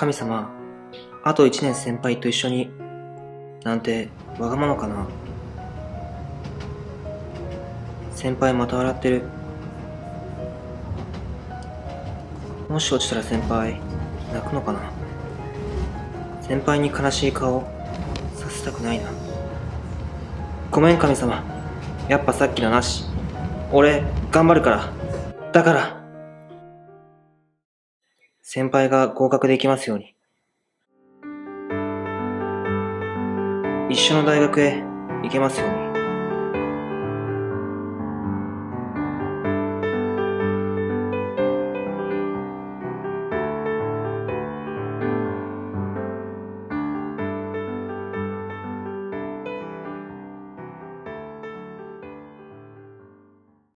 神様、あと一年先輩と一緒に、なんて、わがままかな。先輩また笑ってる。もし落ちたら先輩、泣くのかな。先輩に悲しい顔、させたくないな。ごめん神様。やっぱさっきのなし。俺、頑張るから。だから。先輩が合格できますように。一緒の大学へ行けますように。